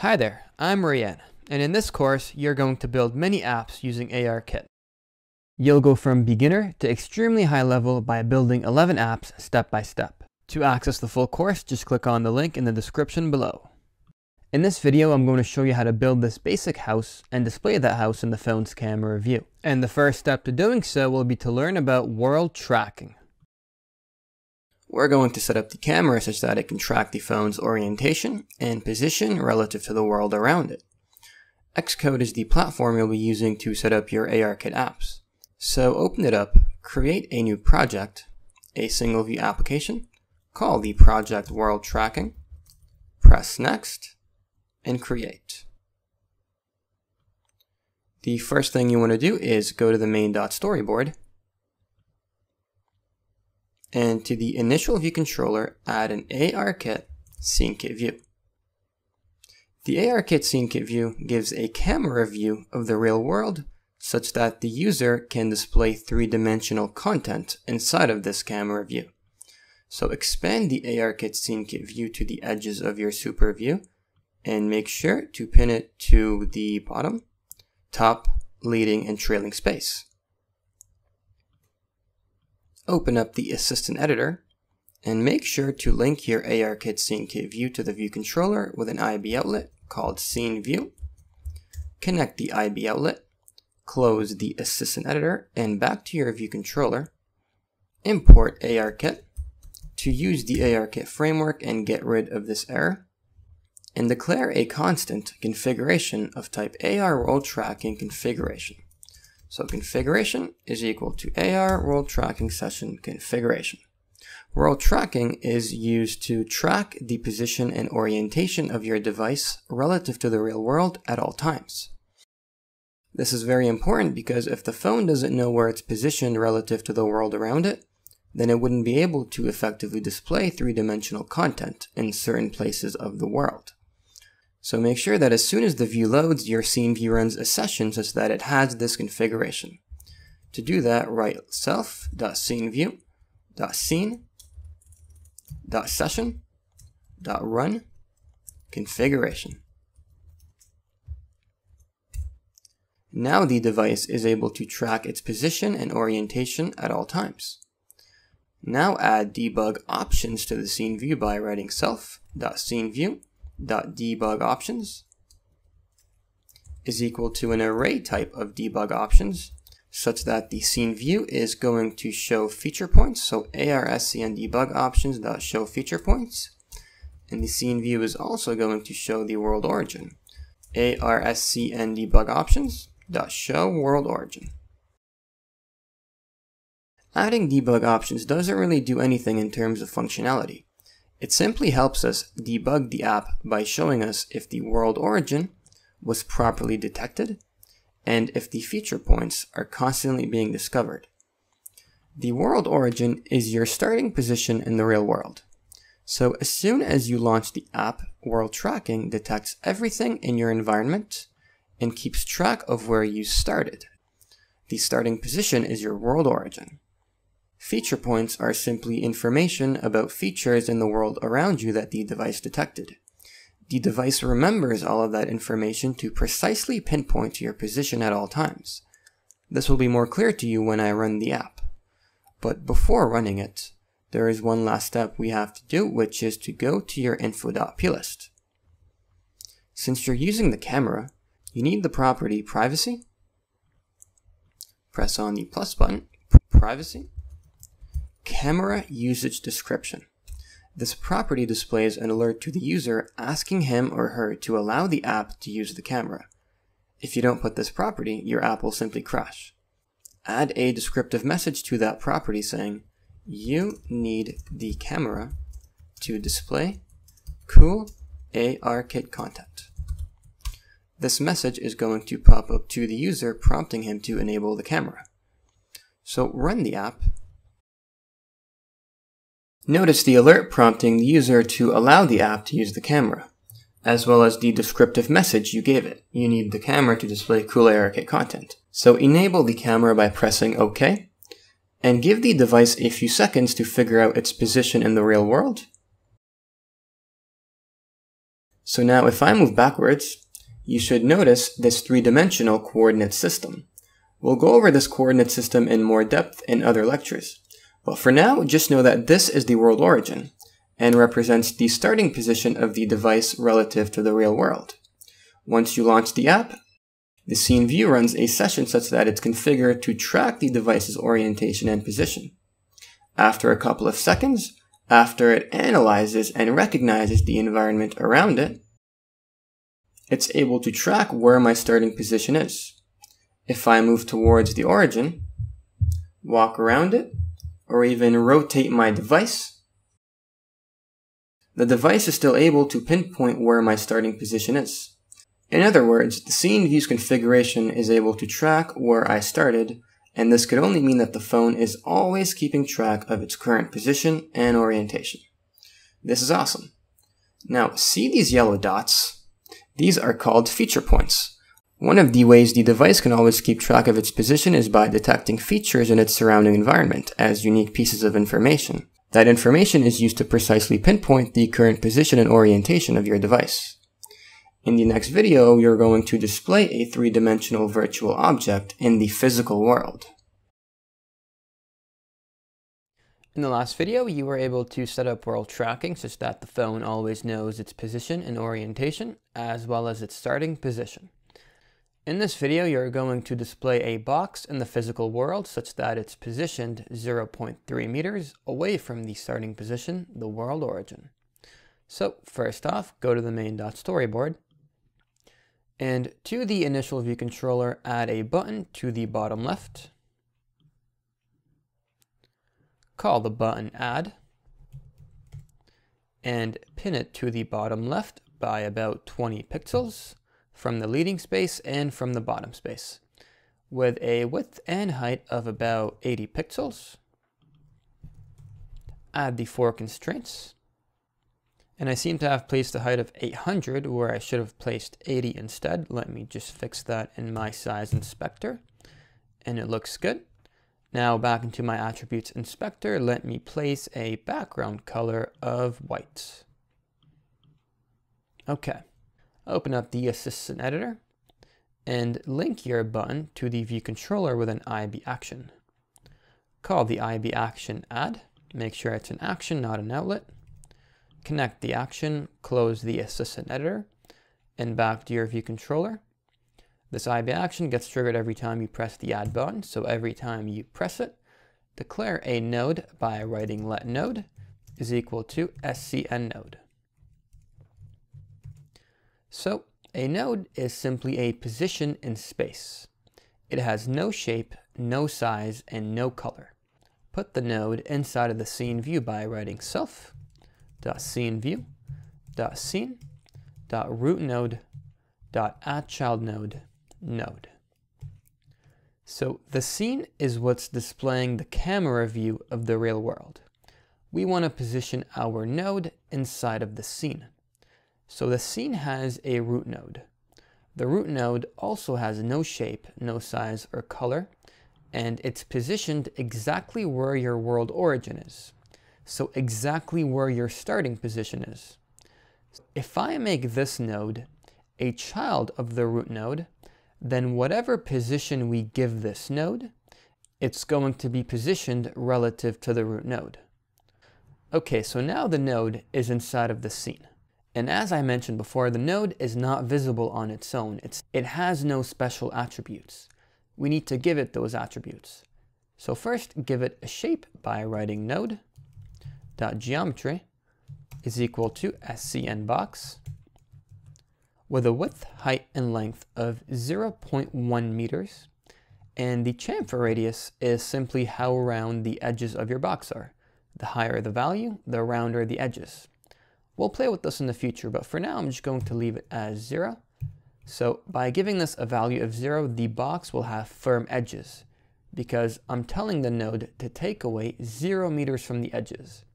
Hi there, I'm Rayan, and in this course, you're going to build many apps using ARKit. You'll go from beginner to extremely high level by building 11 apps step by step. To access the full course, just click on the link in the description below. In this video, I'm going to show you how to build this basic house and display that house in the phone's camera view. And the first step to doing so will be to learn about world tracking. We're going to set up the camera such that it can track the phone's orientation and position relative to the world around it. Xcode is the platform you'll be using to set up your ARKit apps. So open it up, create a new project, a single view application, call the project world tracking, press next, and create. The first thing you want to do is go to the main.storyboard and to the initial view controller, add an ARKit SceneKit view. The ARKit SceneKit view gives a camera view of the real world such that the user can display three-dimensional content inside of this camera view. So expand the ARKit SceneKit view to the edges of your super view and make sure to pin it to the bottom, top, leading, and trailing space open up the Assistant Editor, and make sure to link your ARKit SceneKit view to the view controller with an IB outlet called Scene View. Connect the IB outlet, close the Assistant Editor, and back to your view controller. Import ARKit to use the ARKit framework and get rid of this error. And declare a constant configuration of type AR world tracking configuration. So configuration is equal to AR world tracking session configuration. World tracking is used to track the position and orientation of your device relative to the real world at all times. This is very important because if the phone doesn't know where it's positioned relative to the world around it, then it wouldn't be able to effectively display three-dimensional content in certain places of the world. So make sure that as soon as the view loads, your scene view runs a session such that it has this configuration. To do that, write self.sceneview.scene.session.run configuration. Now the device is able to track its position and orientation at all times. Now add debug options to the scene view by writing self.sceneview debug options is equal to an array type of debug options such that the scene view is going to show feature points. So arscn debug options dot show feature points. And the scene view is also going to show the world origin. arscn debug options dot show world origin. Adding debug options doesn't really do anything in terms of functionality. It simply helps us debug the app by showing us if the world origin was properly detected and if the feature points are constantly being discovered. The world origin is your starting position in the real world. So as soon as you launch the app, World Tracking detects everything in your environment and keeps track of where you started. The starting position is your world origin. Feature points are simply information about features in the world around you that the device detected. The device remembers all of that information to precisely pinpoint your position at all times. This will be more clear to you when I run the app. But before running it, there is one last step we have to do, which is to go to your info.plist. Since you're using the camera, you need the property privacy. Press on the plus button, privacy, Camera Usage Description. This property displays an alert to the user asking him or her to allow the app to use the camera. If you don't put this property, your app will simply crash. Add a descriptive message to that property saying, you need the camera to display cool ARKit content. This message is going to pop up to the user prompting him to enable the camera. So run the app Notice the alert prompting the user to allow the app to use the camera, as well as the descriptive message you gave it. You need the camera to display cool ARKit content. So enable the camera by pressing OK, and give the device a few seconds to figure out its position in the real world. So now if I move backwards, you should notice this three-dimensional coordinate system. We'll go over this coordinate system in more depth in other lectures. But for now, just know that this is the world origin and represents the starting position of the device relative to the real world. Once you launch the app, the scene view runs a session such that it's configured to track the device's orientation and position. After a couple of seconds, after it analyzes and recognizes the environment around it, it's able to track where my starting position is. If I move towards the origin, walk around it, or even rotate my device, the device is still able to pinpoint where my starting position is. In other words, the scene view's configuration is able to track where I started, and this could only mean that the phone is always keeping track of its current position and orientation. This is awesome. Now, see these yellow dots? These are called feature points. One of the ways the device can always keep track of its position is by detecting features in its surrounding environment as unique pieces of information. That information is used to precisely pinpoint the current position and orientation of your device. In the next video, are going to display a three-dimensional virtual object in the physical world. In the last video, you were able to set up world tracking such that the phone always knows its position and orientation, as well as its starting position. In this video, you're going to display a box in the physical world such that it's positioned 0.3 meters away from the starting position, the world origin. So first off, go to the main.storyboard and to the initial view controller, add a button to the bottom left. Call the button add and pin it to the bottom left by about 20 pixels from the leading space and from the bottom space with a width and height of about 80 pixels. Add the four constraints and I seem to have placed a height of 800 where I should have placed 80 instead. Let me just fix that in my size inspector. And it looks good. Now back into my attributes inspector, let me place a background color of white. Okay, open up the assistant editor and link your button to the view controller with an IB action. Call the IB action add, make sure it's an action, not an outlet connect the action, close the assistant editor, and back to your view controller. This IB action gets triggered every time you press the add button, so every time you press it, declare a node by writing let node is equal to scn node. So a node is simply a position in space. It has no shape, no size, and no color. Put the node inside of the scene view by writing self dot scene view dot scene dot root node dot add child node node. So the scene is what's displaying the camera view of the real world. We want to position our node inside of the scene. So the scene has a root node. The root node also has no shape, no size or color, and it's positioned exactly where your world origin is so exactly where your starting position is. If I make this node a child of the root node, then whatever position we give this node, it's going to be positioned relative to the root node. Okay, so now the node is inside of the scene. And as I mentioned before, the node is not visible on its own. It's, it has no special attributes. We need to give it those attributes. So first, give it a shape by writing node geometry is equal to scn box with a width, height, and length of 0.1 meters. And the chamfer radius is simply how round the edges of your box are. The higher the value, the rounder the edges. We'll play with this in the future, but for now I'm just going to leave it as zero. So by giving this a value of zero, the box will have firm edges because I'm telling the node to take away zero meters from the edges.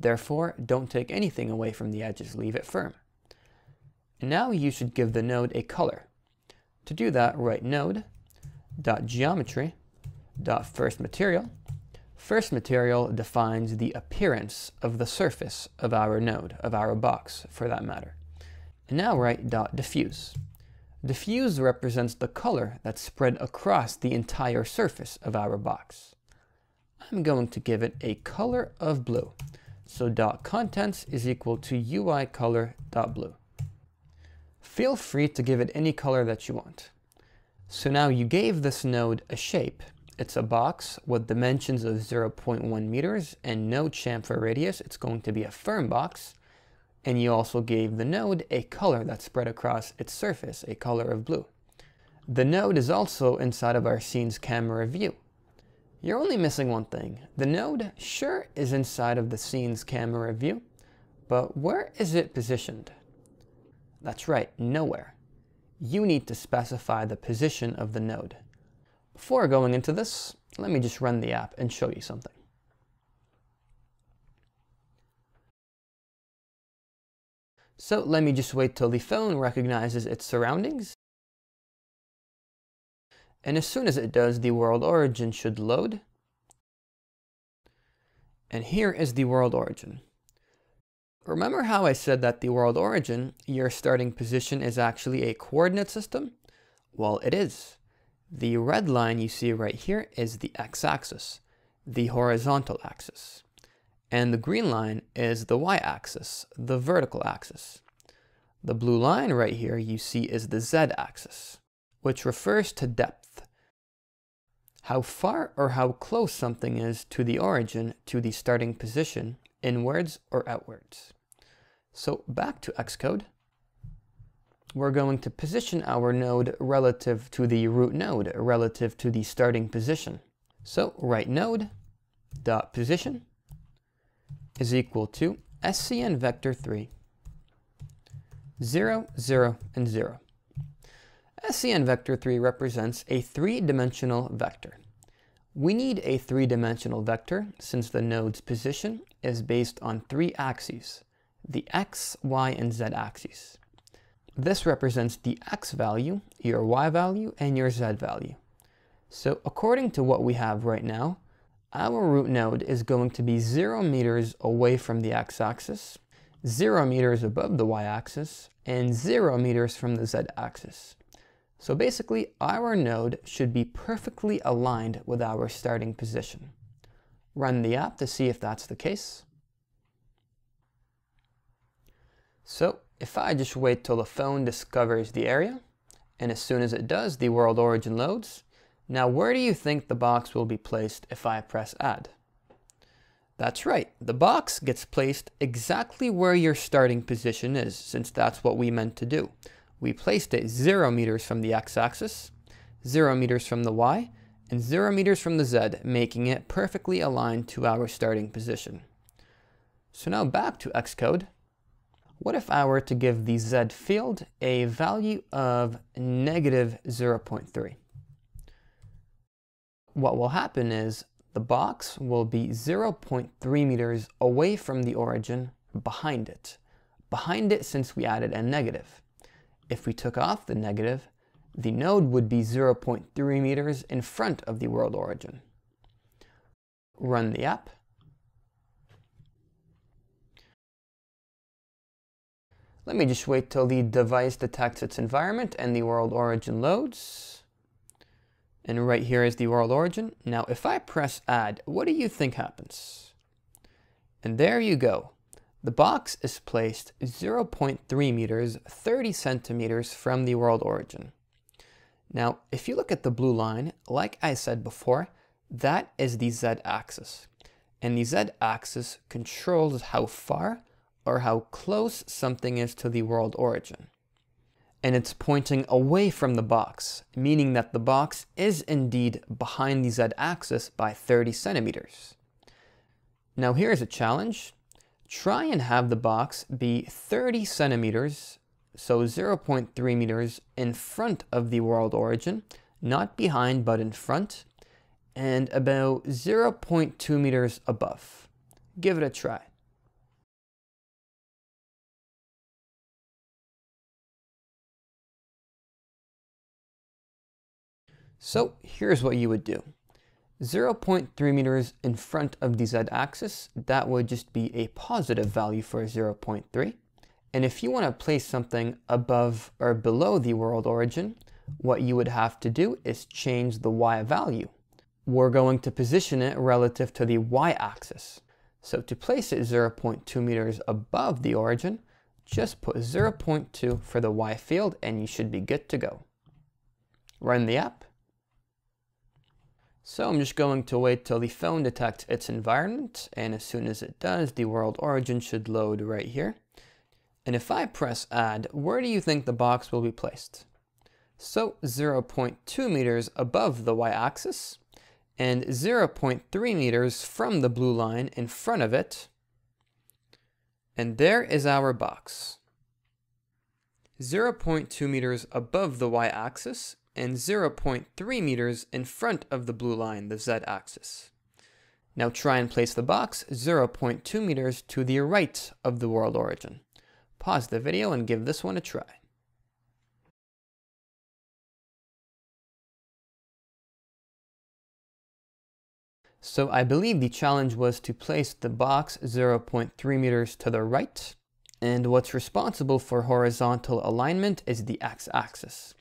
Therefore, don't take anything away from the edges, leave it firm. Now you should give the node a color. To do that, write node dot geometry dot first material. First material defines the appearance of the surface of our node, of our box for that matter. And now write dot diffuse. Diffuse represents the color that's spread across the entire surface of our box. I'm going to give it a color of blue. So dot contents is equal to UI color dot blue. Feel free to give it any color that you want. So now you gave this node a shape. It's a box with dimensions of 0.1 meters and no chamfer radius. It's going to be a firm box. And you also gave the node a color that's spread across its surface, a color of blue. The node is also inside of our scene's camera view. You're only missing one thing. The node sure is inside of the scene's camera view, but where is it positioned? That's right, nowhere. You need to specify the position of the node. Before going into this, let me just run the app and show you something. So let me just wait till the phone recognizes its surroundings. And as soon as it does, the world origin should load. And here is the world origin. Remember how I said that the world origin, your starting position is actually a coordinate system? Well, it is. The red line you see right here is the x-axis, the horizontal axis and the green line is the y-axis, the vertical axis. The blue line right here you see is the z-axis, which refers to depth. How far or how close something is to the origin to the starting position, inwards or outwards. So back to Xcode. We're going to position our node relative to the root node, relative to the starting position. So write node dot position is equal to SCN vector 3, 0, 0, and 0. SCN vector 3 represents a three-dimensional vector. We need a three-dimensional vector since the node's position is based on three axes, the x, y, and z axes. This represents the x value, your y value, and your z value. So according to what we have right now, our root node is going to be 0 meters away from the x-axis, 0 meters above the y-axis, and 0 meters from the z-axis. So basically, our node should be perfectly aligned with our starting position. Run the app to see if that's the case. So if I just wait till the phone discovers the area, and as soon as it does, the world origin loads, now where do you think the box will be placed if I press add? That's right, the box gets placed exactly where your starting position is, since that's what we meant to do. We placed it 0 meters from the x-axis, 0 meters from the y, and 0 meters from the z, making it perfectly aligned to our starting position. So now back to Xcode. What if I were to give the z field a value of negative 0.3? what will happen is the box will be 0.3 meters away from the origin behind it. Behind it since we added a negative. If we took off the negative, the node would be 0.3 meters in front of the world origin. Run the app. Let me just wait till the device detects its environment and the world origin loads. And right here is the world origin. Now, if I press add, what do you think happens? And there you go. The box is placed 0.3 meters, 30 centimeters from the world origin. Now, if you look at the blue line, like I said before, that is the z-axis. And the z-axis controls how far or how close something is to the world origin and it's pointing away from the box, meaning that the box is indeed behind the z-axis by 30 centimeters. Now here's a challenge. Try and have the box be 30 centimeters, so 0.3 meters in front of the world origin, not behind but in front, and about 0.2 meters above. Give it a try. So here's what you would do. 0.3 meters in front of the z-axis, that would just be a positive value for 0.3. And if you want to place something above or below the world origin, what you would have to do is change the y value. We're going to position it relative to the y-axis. So to place it 0.2 meters above the origin, just put 0.2 for the y field and you should be good to go. Run the app. So I'm just going to wait till the phone detects its environment and as soon as it does, the world origin should load right here. And if I press add, where do you think the box will be placed? So 0.2 meters above the y-axis and 0.3 meters from the blue line in front of it. And there is our box. 0.2 meters above the y-axis and 0.3 meters in front of the blue line, the z-axis. Now try and place the box 0.2 meters to the right of the world origin. Pause the video and give this one a try. So I believe the challenge was to place the box 0.3 meters to the right, and what's responsible for horizontal alignment is the x-axis.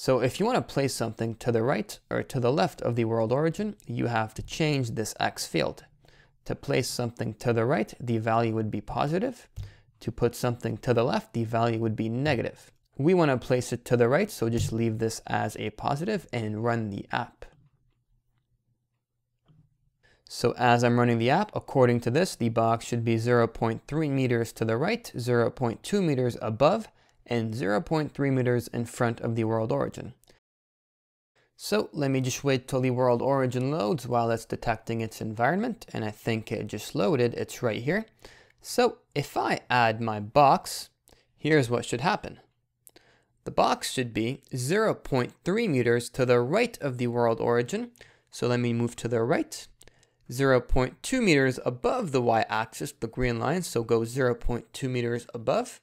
So if you want to place something to the right or to the left of the world origin, you have to change this x field. To place something to the right, the value would be positive. To put something to the left, the value would be negative. We want to place it to the right, so just leave this as a positive and run the app. So as I'm running the app, according to this, the box should be 0.3 meters to the right, 0.2 meters above, and 0.3 meters in front of the world origin. So let me just wait till the world origin loads while it's detecting its environment, and I think it just loaded, it's right here. So if I add my box, here's what should happen. The box should be 0.3 meters to the right of the world origin, so let me move to the right, 0.2 meters above the y-axis, the green line, so go 0.2 meters above.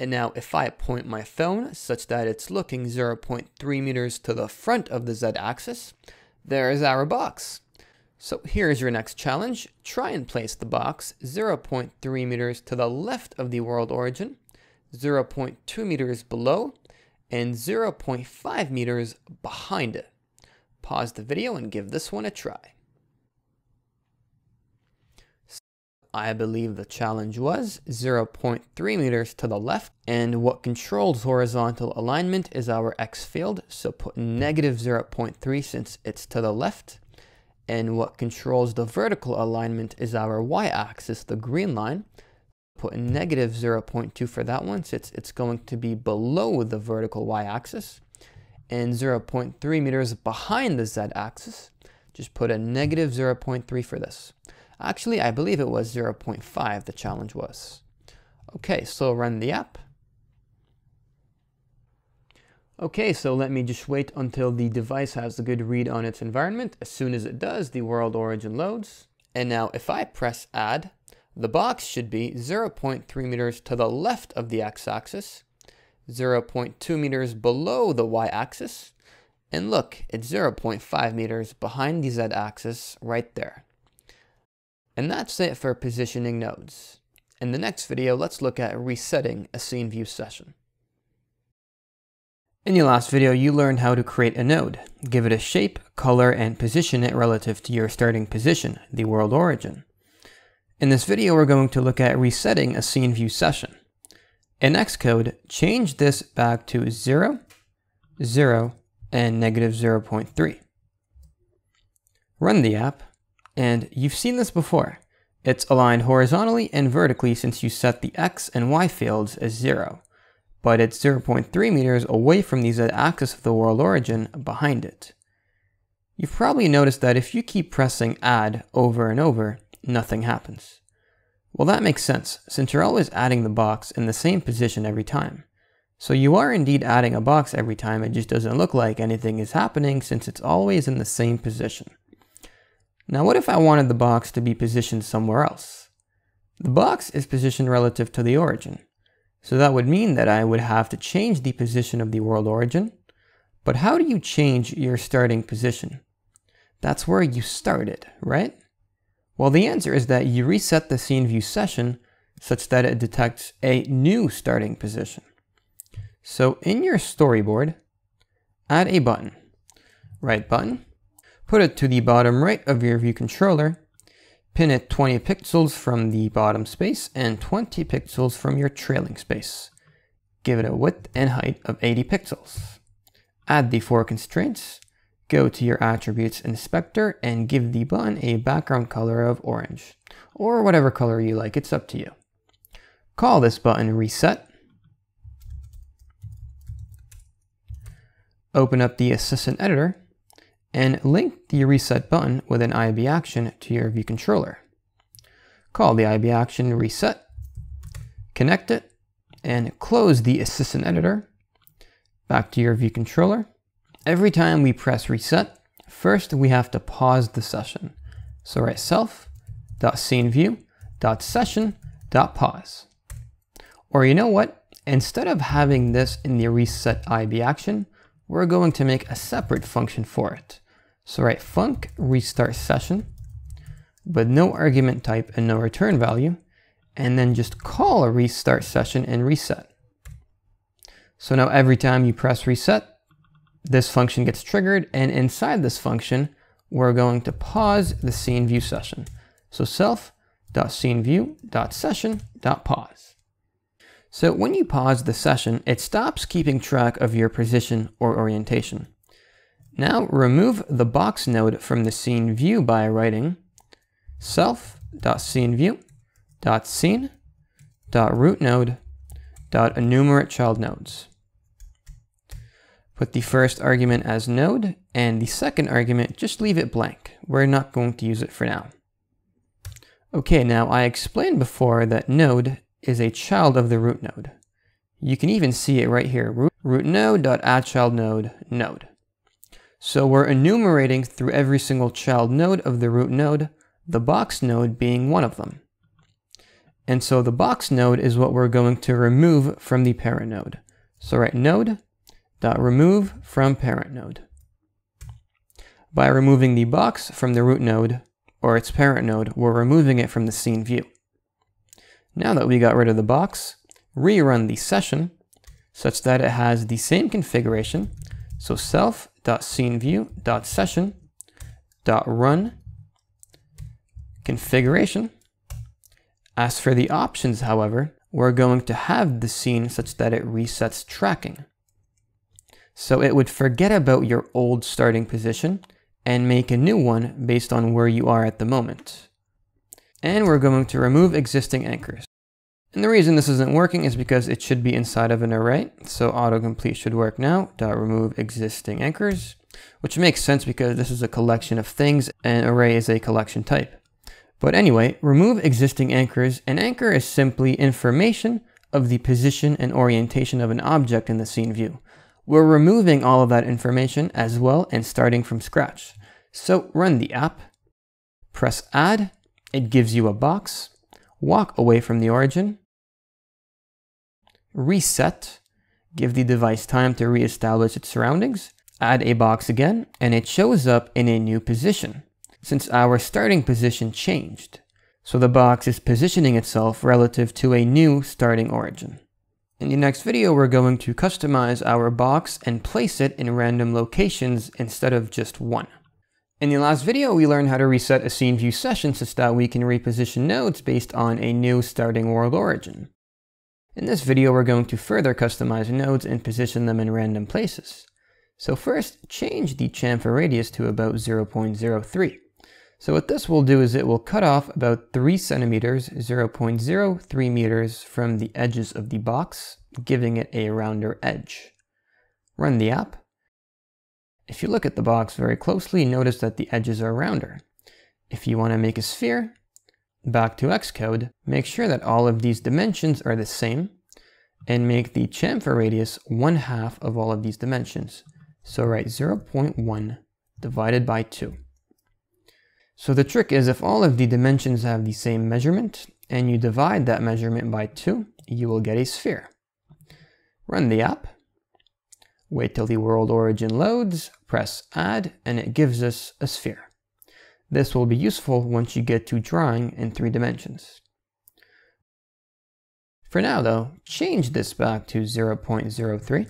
And now if I point my phone such that it's looking 0.3 meters to the front of the z-axis, there is our box. So here's your next challenge. Try and place the box 0.3 meters to the left of the world origin, 0.2 meters below, and 0.5 meters behind it. Pause the video and give this one a try. I believe the challenge was 0.3 meters to the left. And what controls horizontal alignment is our x field. So put negative 0.3 since it's to the left. And what controls the vertical alignment is our y-axis, the green line. Put negative 0.2 for that one since it's going to be below the vertical y-axis. And 0.3 meters behind the z-axis. Just put a negative 0.3 for this. Actually, I believe it was 0.5 the challenge was. Okay, so run the app. Okay, so let me just wait until the device has a good read on its environment. As soon as it does, the world origin loads. And now if I press add, the box should be 0.3 meters to the left of the x-axis, 0.2 meters below the y-axis, and look, it's 0.5 meters behind the z-axis right there. And that's it for positioning nodes. In the next video, let's look at resetting a scene view session. In your last video, you learned how to create a node, give it a shape, color, and position it relative to your starting position, the world origin. In this video, we're going to look at resetting a scene view session. In Xcode, change this back to 0, 0, and negative 0.3. Run the app, and you've seen this before. It's aligned horizontally and vertically since you set the x and y fields as 0, but it's 0.3 meters away from the z-axis of the world origin behind it. You've probably noticed that if you keep pressing add over and over, nothing happens. Well, that makes sense, since you're always adding the box in the same position every time. So you are indeed adding a box every time, it just doesn't look like anything is happening since it's always in the same position. Now what if I wanted the box to be positioned somewhere else? The box is positioned relative to the origin, so that would mean that I would have to change the position of the world origin. But how do you change your starting position? That's where you started, right? Well, the answer is that you reset the scene view session such that it detects a new starting position. So in your storyboard, add a button, right button, put it to the bottom right of your view controller, pin it 20 pixels from the bottom space and 20 pixels from your trailing space. Give it a width and height of 80 pixels. Add the four constraints, go to your attributes inspector and give the button a background color of orange, or whatever color you like, it's up to you. Call this button reset, open up the assistant editor, and link the reset button with an IB action to your view controller. Call the IB action reset, connect it, and close the assistant editor. Back to your view controller. Every time we press reset, first we have to pause the session. So write self.sceneview.session.pause. Or you know what? Instead of having this in the reset IB action, we're going to make a separate function for it. So write func restart session, but no argument type and no return value, and then just call a restart session and reset. So now every time you press reset, this function gets triggered, and inside this function, we're going to pause the scene view session. So self.sceneview.session.pause. So when you pause the session, it stops keeping track of your position or orientation. Now remove the box node from the scene view by writing self.sceneview.scene.rootNode.enumerate child nodes. Put the first argument as node, and the second argument, just leave it blank. We're not going to use it for now. Okay, now I explained before that node is a child of the root node. You can even see it right here, root, root child node. Node. So we're enumerating through every single child node of the root node, the box node being one of them. And so the box node is what we're going to remove from the parent node. So write node dot remove from parent node. By removing the box from the root node, or its parent node, we're removing it from the scene view. Now that we got rid of the box, rerun the session such that it has the same configuration. So self.sceneview.session.run configuration. As for the options, however, we're going to have the scene such that it resets tracking. So it would forget about your old starting position and make a new one based on where you are at the moment. And we're going to remove existing anchors. And the reason this isn't working is because it should be inside of an array. So autocomplete should work now. Dot remove existing anchors, which makes sense because this is a collection of things and array is a collection type. But anyway, remove existing anchors. An anchor is simply information of the position and orientation of an object in the scene view. We're removing all of that information as well and starting from scratch. So run the app, press add, it gives you a box, walk away from the origin, reset, give the device time to reestablish its surroundings, add a box again, and it shows up in a new position, since our starting position changed. So the box is positioning itself relative to a new starting origin. In the next video, we're going to customize our box and place it in random locations instead of just one. In the last video, we learned how to reset a scene view session such that we can reposition nodes based on a new starting world origin. In this video, we're going to further customize nodes and position them in random places. So first, change the chamfer radius to about 0.03. So what this will do is it will cut off about 3 centimeters, 0.03 meters from the edges of the box, giving it a rounder edge. Run the app, if you look at the box very closely, notice that the edges are rounder. If you want to make a sphere, back to Xcode, make sure that all of these dimensions are the same and make the chamfer radius one half of all of these dimensions. So write 0.1 divided by 2. So the trick is if all of the dimensions have the same measurement and you divide that measurement by 2, you will get a sphere. Run the app Wait till the world origin loads, press add, and it gives us a sphere. This will be useful once you get to drawing in three dimensions. For now though, change this back to 0.03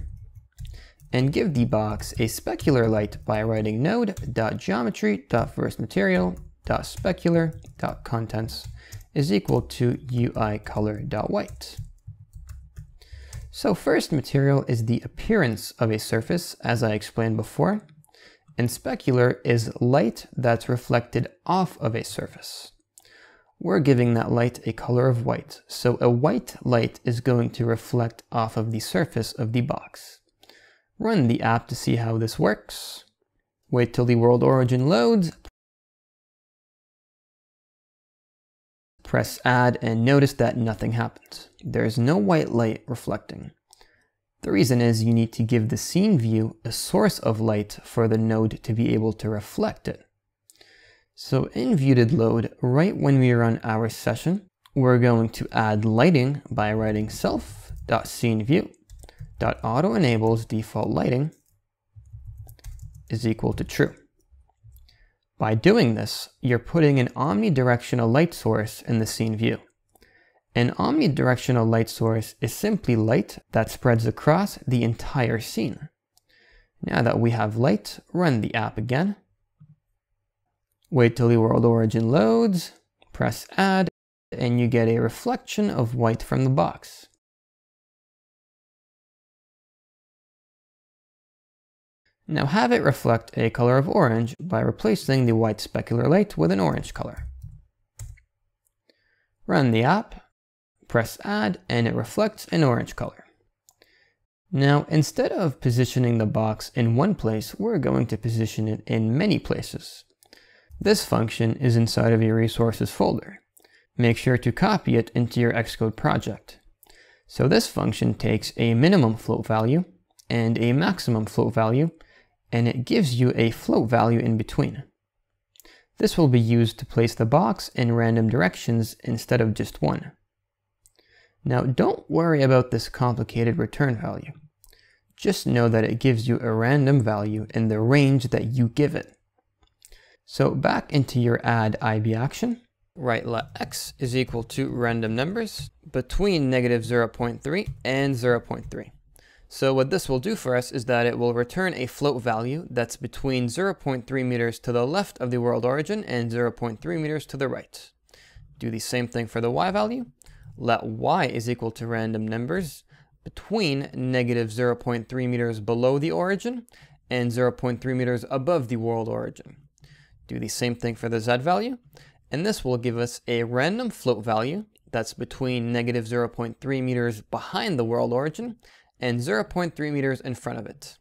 and give the box a specular light by writing node.geometry.firstMaterial.specular.contents is equal to UI color.white. So first material is the appearance of a surface, as I explained before, and specular is light that's reflected off of a surface. We're giving that light a color of white, so a white light is going to reflect off of the surface of the box. Run the app to see how this works. Wait till the world origin loads. Press add and notice that nothing happens. There is no white light reflecting. The reason is you need to give the scene view a source of light for the node to be able to reflect it. So in View.did.load, right when we run our session, we're going to add lighting by writing self.sceneView.auto-enables default lighting is equal to true. By doing this, you're putting an omnidirectional light source in the scene view. An omnidirectional light source is simply light that spreads across the entire scene. Now that we have light, run the app again. Wait till the world origin loads, press add, and you get a reflection of white from the box. Now have it reflect a color of orange by replacing the white specular light with an orange color. Run the app, press add, and it reflects an orange color. Now, instead of positioning the box in one place, we're going to position it in many places. This function is inside of your resources folder. Make sure to copy it into your Xcode project. So this function takes a minimum float value and a maximum float value, and it gives you a float value in between. This will be used to place the box in random directions instead of just one. Now don't worry about this complicated return value. Just know that it gives you a random value in the range that you give it. So back into your add IB action, write let x is equal to random numbers between negative 0.3 and 0.3. So what this will do for us is that it will return a float value that's between 0.3 meters to the left of the world origin and 0.3 meters to the right. Do the same thing for the y value let y is equal to random numbers between negative 0.3 meters below the origin and 0.3 meters above the world origin. Do the same thing for the z value, and this will give us a random float value that's between negative 0.3 meters behind the world origin and 0.3 meters in front of it.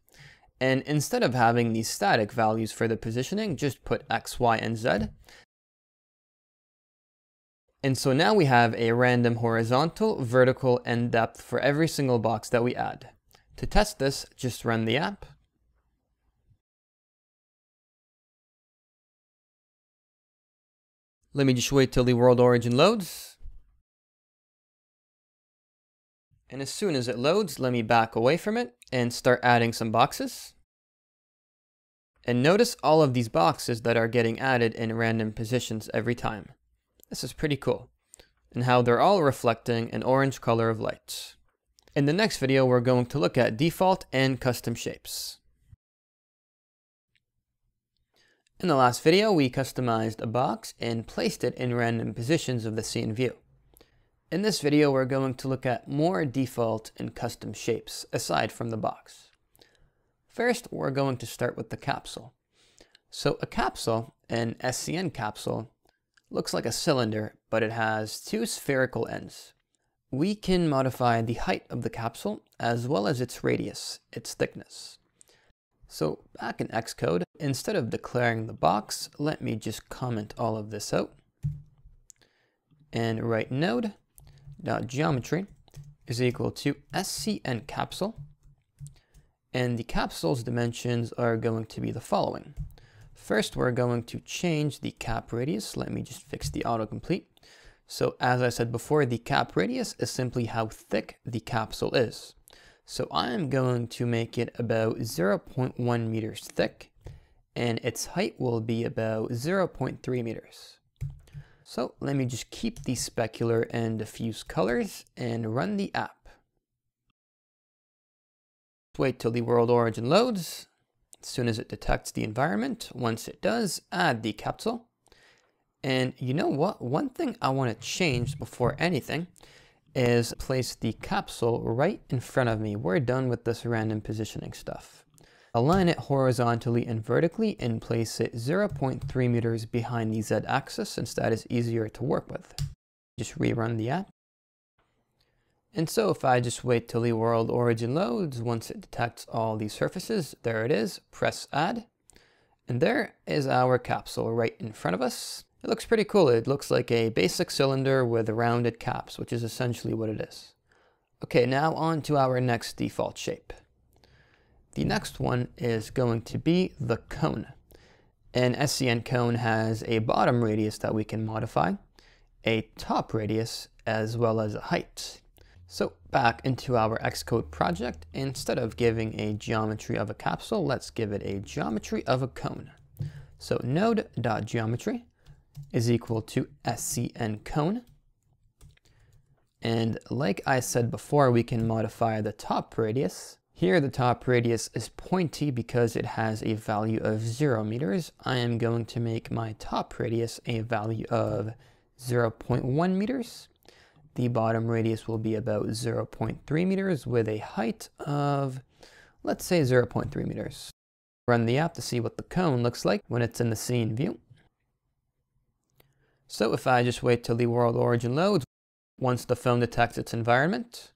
And instead of having these static values for the positioning, just put x, y, and z, and so now we have a random horizontal, vertical, and depth for every single box that we add. To test this, just run the app. Let me just wait till the world origin loads. And as soon as it loads, let me back away from it and start adding some boxes. And notice all of these boxes that are getting added in random positions every time. This is pretty cool. And how they're all reflecting an orange color of light. In the next video, we're going to look at default and custom shapes. In the last video, we customized a box and placed it in random positions of the scene view. In this video, we're going to look at more default and custom shapes aside from the box. First, we're going to start with the capsule. So a capsule, an SCN capsule, looks like a cylinder, but it has two spherical ends. We can modify the height of the capsule as well as its radius, its thickness. So back in Xcode, instead of declaring the box, let me just comment all of this out and write node.geometry is equal to scn capsule and the capsule's dimensions are going to be the following. First, we're going to change the cap radius. Let me just fix the autocomplete. So as I said before, the cap radius is simply how thick the capsule is. So I'm going to make it about 0.1 meters thick, and its height will be about 0.3 meters. So let me just keep the specular and diffuse colors and run the app. Wait till the world origin loads. As soon as it detects the environment, once it does, add the capsule. And you know what? One thing I want to change before anything is place the capsule right in front of me. We're done with this random positioning stuff. Align it horizontally and vertically and place it 0.3 meters behind the z-axis since that is easier to work with. Just rerun the app. And so if I just wait till the world origin loads, once it detects all these surfaces, there it is, press add. And there is our capsule right in front of us. It looks pretty cool. It looks like a basic cylinder with rounded caps, which is essentially what it is. Okay, now on to our next default shape. The next one is going to be the cone. An SCN cone has a bottom radius that we can modify, a top radius, as well as a height. So back into our Xcode project, instead of giving a geometry of a capsule, let's give it a geometry of a cone. So node.geometry is equal to SCN cone. And like I said before, we can modify the top radius. Here the top radius is pointy because it has a value of zero meters. I am going to make my top radius a value of 0.1 meters. The bottom radius will be about 0.3 meters with a height of, let's say 0.3 meters. Run the app to see what the cone looks like when it's in the scene view. So if I just wait till the world origin loads, once the phone detects its environment,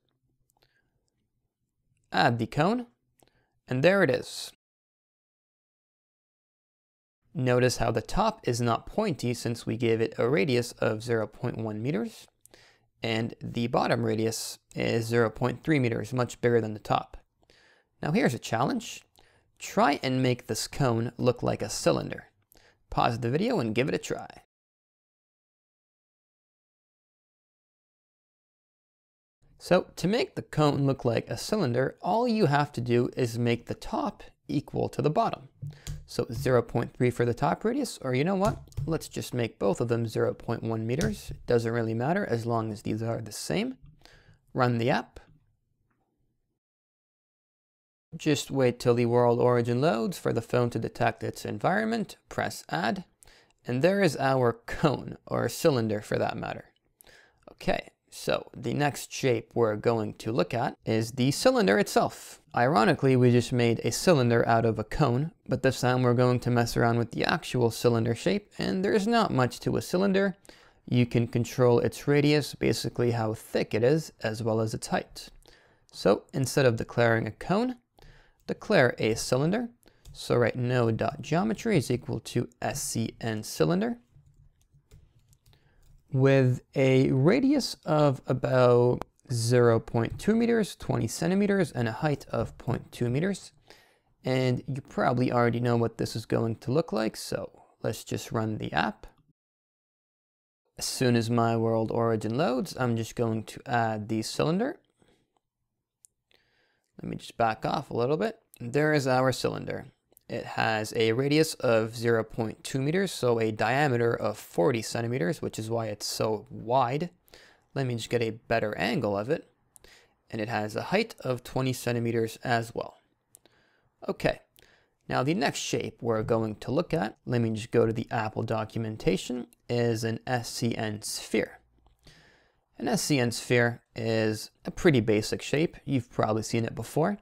add the cone, and there it is. Notice how the top is not pointy since we gave it a radius of 0.1 meters, and the bottom radius is 0.3 meters, much bigger than the top. Now here's a challenge. Try and make this cone look like a cylinder. Pause the video and give it a try. So to make the cone look like a cylinder, all you have to do is make the top equal to the bottom. So 0.3 for the top radius, or you know what? Let's just make both of them 0.1 meters. It doesn't really matter as long as these are the same. Run the app. Just wait till the world origin loads for the phone to detect its environment. Press add. And there is our cone, or cylinder for that matter. Okay, so the next shape we're going to look at is the cylinder itself. Ironically, we just made a cylinder out of a cone, but this time we're going to mess around with the actual cylinder shape, and there's not much to a cylinder. You can control its radius, basically how thick it is, as well as its height. So instead of declaring a cone, declare a cylinder. So right node.geometry is equal to scn cylinder with a radius of about 0.2 meters, 20 centimeters, and a height of 0.2 meters. And you probably already know what this is going to look like, so let's just run the app. As soon as my world origin loads, I'm just going to add the cylinder. Let me just back off a little bit. There is our cylinder. It has a radius of 0.2 meters, so a diameter of 40 centimeters, which is why it's so wide. Let me just get a better angle of it. And it has a height of 20 centimeters as well. Okay, now the next shape we're going to look at, let me just go to the Apple documentation, is an SCN sphere. An SCN sphere is a pretty basic shape. You've probably seen it before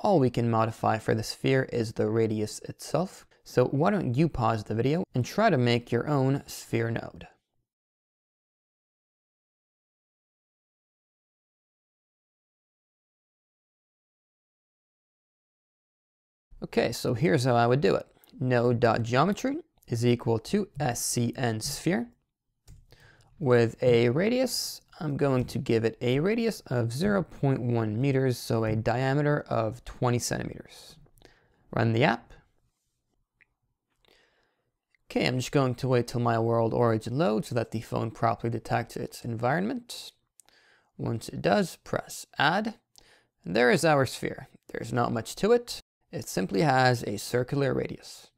all we can modify for the sphere is the radius itself. So why don't you pause the video and try to make your own sphere node. Okay, so here's how I would do it. Node.geometry is equal to scn sphere with a radius I'm going to give it a radius of 0.1 meters, so a diameter of 20 centimeters. Run the app. Okay, I'm just going to wait till my world origin loads so that the phone properly detects its environment. Once it does, press add. And there is our sphere. There's not much to it. It simply has a circular radius.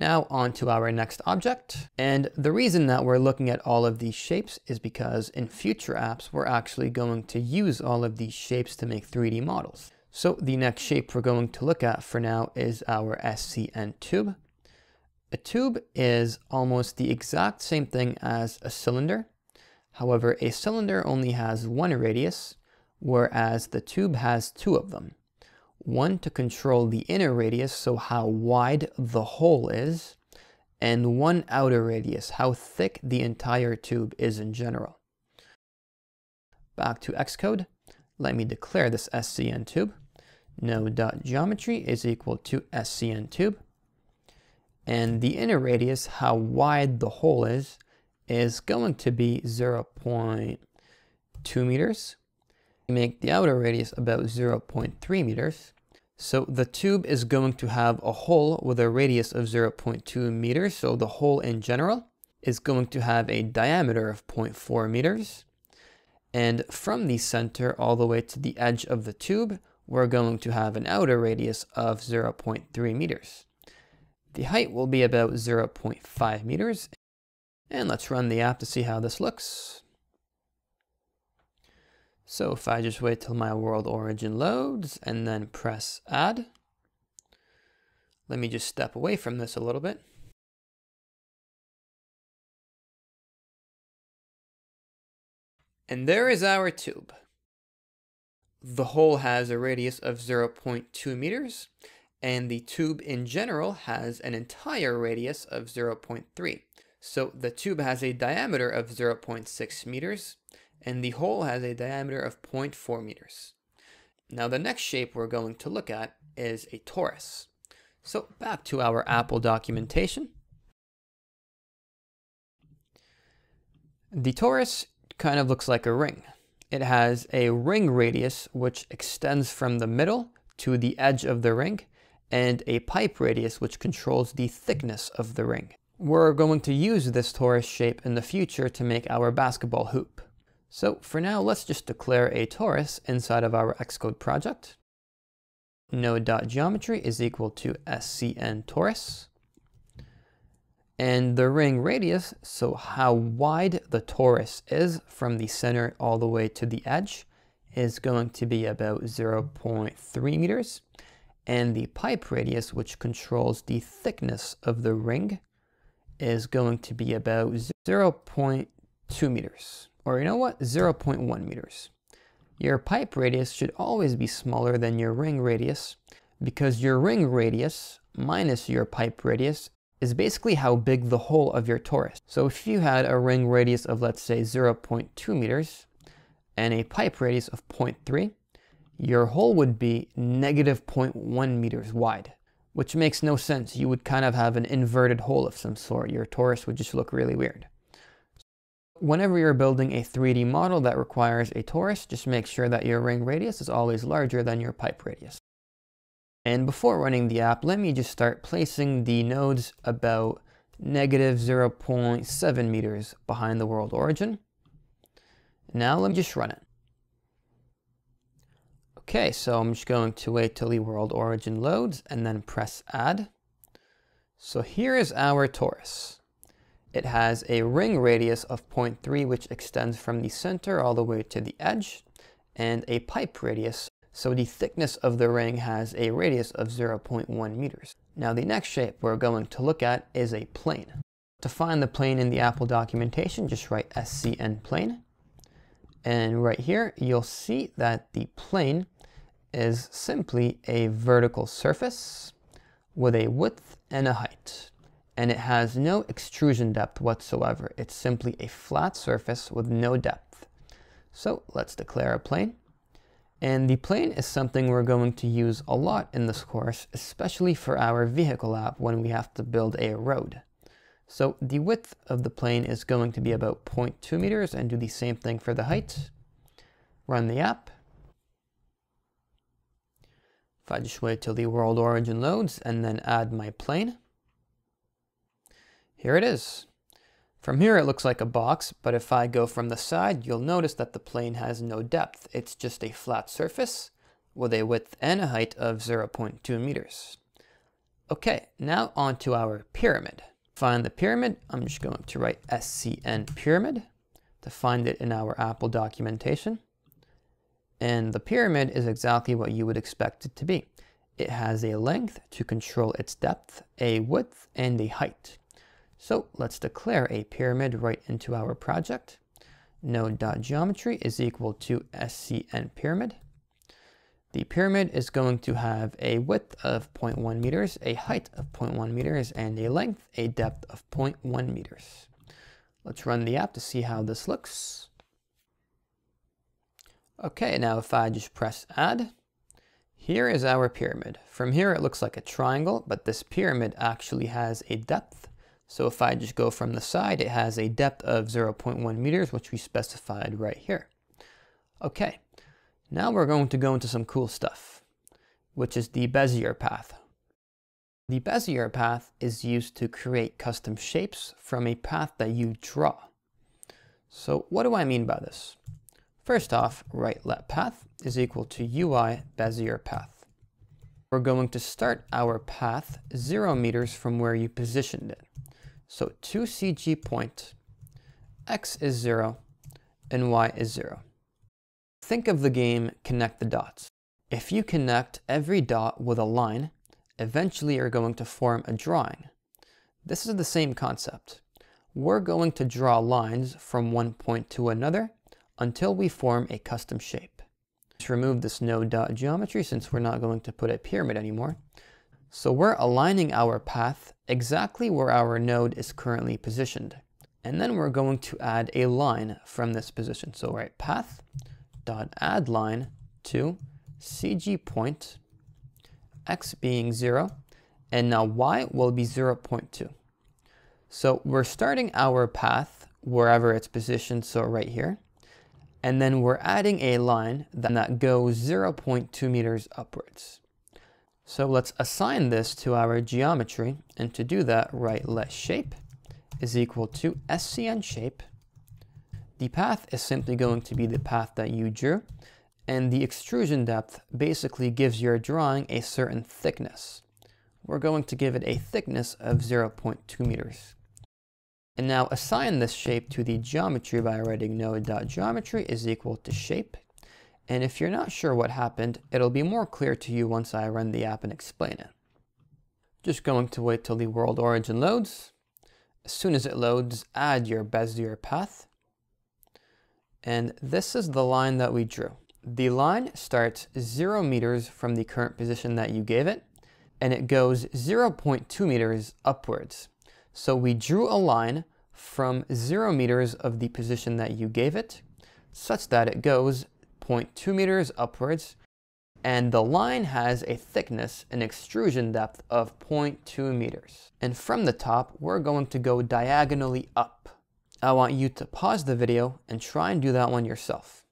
Now on to our next object. And the reason that we're looking at all of these shapes is because in future apps, we're actually going to use all of these shapes to make 3D models. So the next shape we're going to look at for now is our SCN tube. A tube is almost the exact same thing as a cylinder. However, a cylinder only has one radius, whereas the tube has two of them one to control the inner radius, so how wide the hole is, and one outer radius, how thick the entire tube is in general. Back to Xcode, let me declare this SCN tube. Node.geometry is equal to SCN tube. And the inner radius, how wide the hole is, is going to be 0.2 meters. Make the outer radius about 0.3 meters. So the tube is going to have a hole with a radius of 0.2 meters. So the hole in general is going to have a diameter of 0.4 meters. And from the center all the way to the edge of the tube, we're going to have an outer radius of 0.3 meters. The height will be about 0.5 meters. And let's run the app to see how this looks. So if I just wait till my world origin loads and then press add, let me just step away from this a little bit. And there is our tube. The hole has a radius of 0.2 meters, and the tube in general has an entire radius of 0.3. So the tube has a diameter of 0.6 meters, and the hole has a diameter of 0.4 meters. Now the next shape we're going to look at is a torus. So back to our Apple documentation. The torus kind of looks like a ring. It has a ring radius which extends from the middle to the edge of the ring and a pipe radius which controls the thickness of the ring. We're going to use this torus shape in the future to make our basketball hoop. So for now, let's just declare a torus inside of our Xcode project. Node.geometry is equal to scn torus. And the ring radius, so how wide the torus is from the center all the way to the edge, is going to be about 0.3 meters. And the pipe radius, which controls the thickness of the ring, is going to be about 0.2 meters or you know what, 0.1 meters. Your pipe radius should always be smaller than your ring radius because your ring radius minus your pipe radius is basically how big the hole of your torus. So if you had a ring radius of let's say 0.2 meters and a pipe radius of 0.3, your hole would be negative 0.1 meters wide, which makes no sense. You would kind of have an inverted hole of some sort. Your torus would just look really weird. Whenever you're building a 3D model that requires a torus, just make sure that your ring radius is always larger than your pipe radius. And before running the app, let me just start placing the nodes about negative 0.7 meters behind the world origin. Now let me just run it. Okay, so I'm just going to wait till the world origin loads and then press add. So here is our torus. It has a ring radius of 0.3 which extends from the center all the way to the edge and a pipe radius so the thickness of the ring has a radius of 0.1 meters. Now the next shape we're going to look at is a plane. To find the plane in the Apple documentation, just write SCN plane. And right here, you'll see that the plane is simply a vertical surface with a width and a height and it has no extrusion depth whatsoever. It's simply a flat surface with no depth. So let's declare a plane. And the plane is something we're going to use a lot in this course, especially for our vehicle app when we have to build a road. So the width of the plane is going to be about 0.2 meters and do the same thing for the height. Run the app. If I just wait till the world origin loads and then add my plane, here it is. From here it looks like a box, but if I go from the side, you'll notice that the plane has no depth. It's just a flat surface with a width and a height of 0.2 meters. Okay, now on to our pyramid. Find the pyramid, I'm just going to write SCN pyramid to find it in our Apple documentation. And the pyramid is exactly what you would expect it to be. It has a length to control its depth, a width, and a height. So let's declare a pyramid right into our project. Node.geometry is equal to SCN pyramid. The pyramid is going to have a width of 0.1 meters, a height of 0.1 meters, and a length, a depth of 0.1 meters. Let's run the app to see how this looks. Okay, now if I just press add, here is our pyramid. From here it looks like a triangle, but this pyramid actually has a depth. So if I just go from the side, it has a depth of 0.1 meters, which we specified right here. Okay, now we're going to go into some cool stuff, which is the Bezier path. The Bezier path is used to create custom shapes from a path that you draw. So what do I mean by this? First off, right let path is equal to UI Bezier path. We're going to start our path zero meters from where you positioned it. So 2cg point, x is zero, and y is zero. Think of the game Connect the Dots. If you connect every dot with a line, eventually you're going to form a drawing. This is the same concept. We're going to draw lines from one point to another until we form a custom shape. Let's remove this node dot geometry since we're not going to put a pyramid anymore. So we're aligning our path exactly where our node is currently positioned. And then we're going to add a line from this position. So write path dot add line to cg point, x being 0, and now y will be 0 0.2. So we're starting our path wherever it's positioned, so right here, and then we're adding a line that goes 0 0.2 meters upwards. So let's assign this to our geometry, and to do that, write let shape is equal to scn shape the path is simply going to be the path that you drew, and the extrusion depth basically gives your drawing a certain thickness. We're going to give it a thickness of 0.2 meters. And now assign this shape to the geometry by writing node.geometry is equal to shape. And if you're not sure what happened, it'll be more clear to you once I run the app and explain it. Just going to wait till the world origin loads. As soon as it loads, add your Bezier path. And this is the line that we drew. The line starts zero meters from the current position that you gave it, and it goes 0.2 meters upwards. So we drew a line from zero meters of the position that you gave it, such that it goes 0.2 meters upwards, and the line has a thickness, an extrusion depth of 0.2 meters. And from the top, we're going to go diagonally up. I want you to pause the video and try and do that one yourself.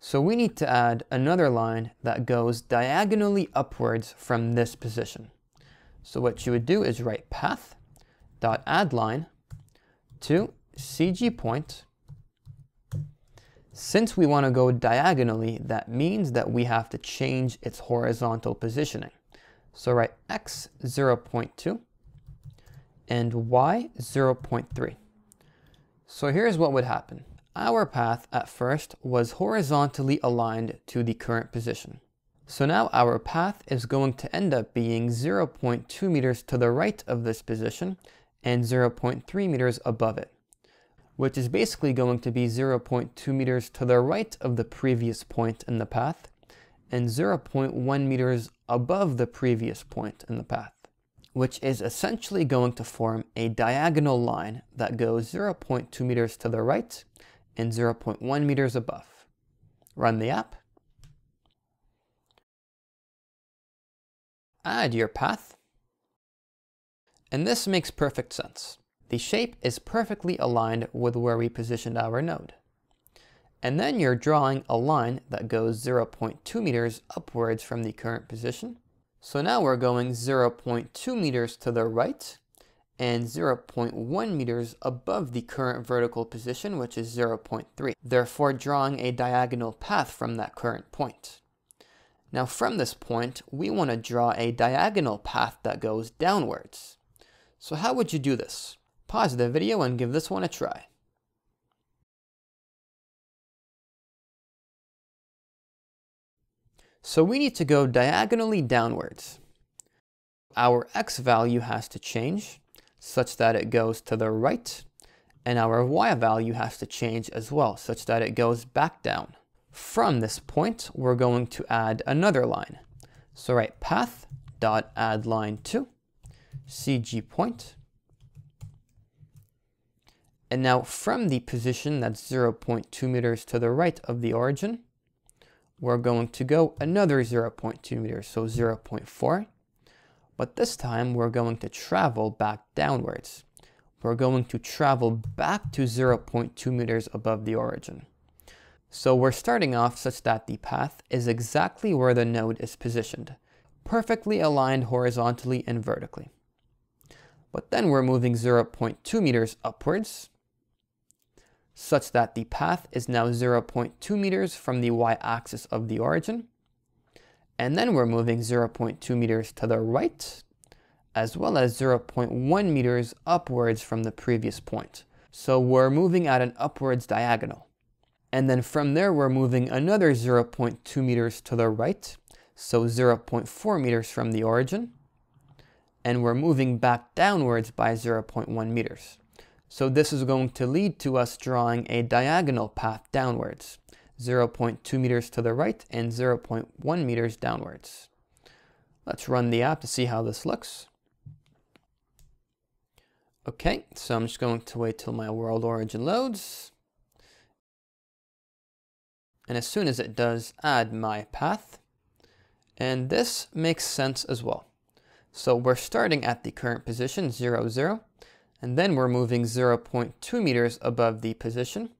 So we need to add another line that goes diagonally upwards from this position. So what you would do is write path dot add line to cg point. Since we want to go diagonally, that means that we have to change its horizontal positioning. So write x 0.2 and y 0.3. So here's what would happen. Our path at first was horizontally aligned to the current position. So now our path is going to end up being 0.2 meters to the right of this position and 0.3 meters above it, which is basically going to be 0.2 meters to the right of the previous point in the path and 0.1 meters above the previous point in the path, which is essentially going to form a diagonal line that goes 0.2 meters to the right and 0.1 meters above. Run the app. Add your path. And this makes perfect sense. The shape is perfectly aligned with where we positioned our node. And then you're drawing a line that goes 0.2 meters upwards from the current position. So now we're going 0.2 meters to the right and 0.1 meters above the current vertical position, which is 0.3, therefore drawing a diagonal path from that current point. Now from this point, we want to draw a diagonal path that goes downwards. So how would you do this? Pause the video and give this one a try. So we need to go diagonally downwards. Our x value has to change such that it goes to the right, and our y value has to change as well, such that it goes back down. From this point, we're going to add another line. So write path dot add line 2, CG point. And now from the position that's 0.2 meters to the right of the origin, we're going to go another 0.2 meters, so 0.4. But this time we're going to travel back downwards. We're going to travel back to 0.2 meters above the origin. So we're starting off such that the path is exactly where the node is positioned, perfectly aligned horizontally and vertically. But then we're moving 0.2 meters upwards, such that the path is now 0.2 meters from the y-axis of the origin. And then we're moving 0.2 meters to the right, as well as 0.1 meters upwards from the previous point. So we're moving at an upwards diagonal. And then from there, we're moving another 0.2 meters to the right, so 0.4 meters from the origin. And we're moving back downwards by 0.1 meters. So this is going to lead to us drawing a diagonal path downwards, 0.2 meters to the right and 0.1 meters downwards. Let's run the app to see how this looks. Okay, so I'm just going to wait till my world origin loads. And as soon as it does, add my path. And this makes sense as well. So we're starting at the current position, 0, 0. And then we're moving 0.2 meters above the position.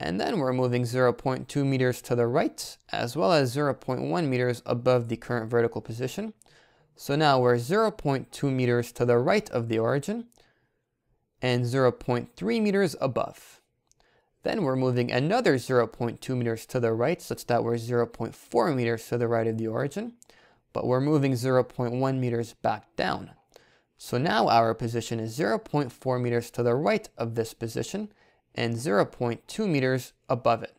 And then we're moving 0.2 meters to the right, as well as 0.1 meters above the current vertical position. So now we're 0.2 meters to the right of the origin and 0.3 meters above. Then we're moving another 0.2 meters to the right, such that we're 0.4 meters to the right of the origin, but we're moving 0.1 meters back down. So now our position is 0.4 meters to the right of this position and 0.2 meters above it.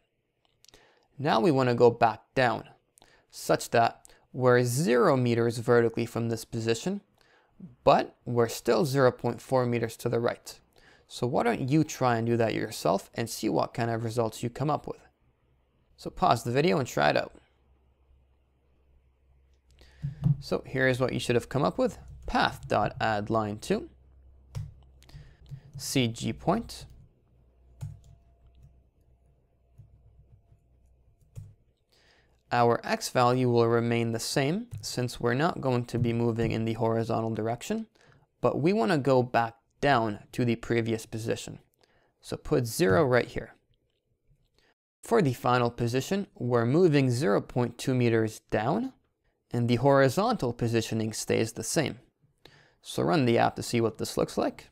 Now we want to go back down such that we're 0 meters vertically from this position, but we're still 0.4 meters to the right. So why don't you try and do that yourself and see what kind of results you come up with. So pause the video and try it out. So here's what you should have come up with path dot add line 2 cg point Our x value will remain the same since we're not going to be moving in the horizontal direction, but we want to go back down to the previous position. So put 0 right here. For the final position, we're moving 0.2 meters down, and the horizontal positioning stays the same. So run the app to see what this looks like.